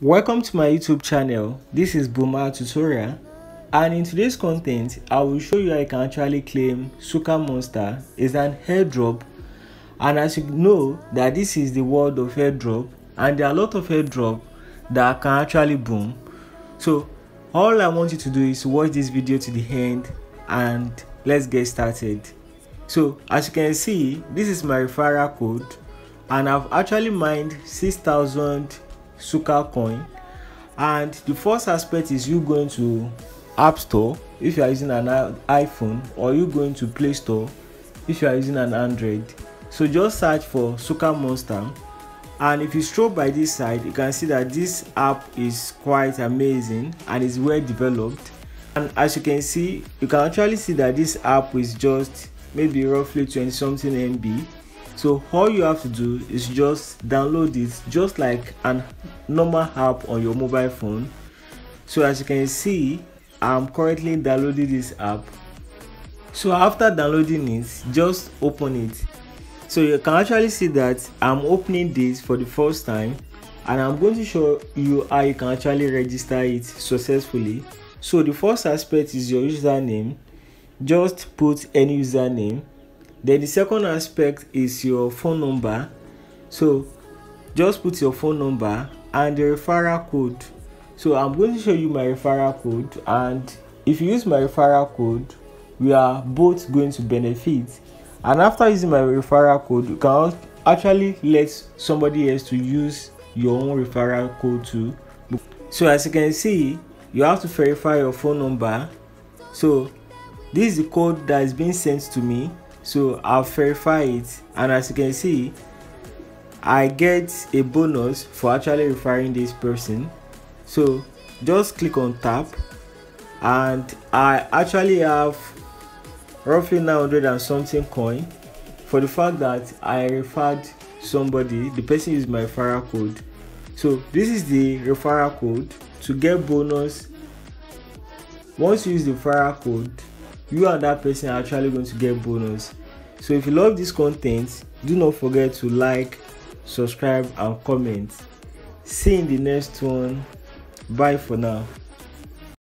Welcome to my YouTube channel. This is Boomatt tutorial and in today's content I will show you how you can actually claim Suka Monster is an airdrop and as you know that this is the world of airdrop and there are a lot of airdrop that can actually boom. So all I want you to do is watch this video to the end and let's get started. So as you can see this is my referral code and I've actually mined 6000 Suka coin. And the first aspect is you going to App Store if you are using an iPhone or you going to Play Store if you are using an Android. So just search for Suka Monster. And if you stroll by this side you can see that this app is quite amazing and is well developed. And as you can see you can actually see that this app is just maybe roughly 20 something MB so all you have to do is just download it just like an normal app on your mobile phone. So as you can see i'm currently downloading this app. So after downloading it just open it. So you can actually see that i'm opening this for the first time and i'm going to show you how you can actually register it successfully. So the first aspect is your username. Just put any username then the second aspect is your phone number. So just put your phone number and the referral code. So i'm going to show you my referral code and if you use my referral code we are both going to benefit. And after using my referral code you can actually let somebody else to use your own referral code too. So as you can see you have to verify your phone number. So this is the code that is being sent to me so i'll verify it. And as you can see i get a bonus for actually referring this person. So just click on tap. And i actually have roughly 900 and something coin for the fact that i referred somebody. The person used my referral code. So this is the referral code. To get bonus once you use the referral code you and that person are actually going to get bonus. So if you love this content do not forget to like subscribe and comment. See you in the next one. Bye for now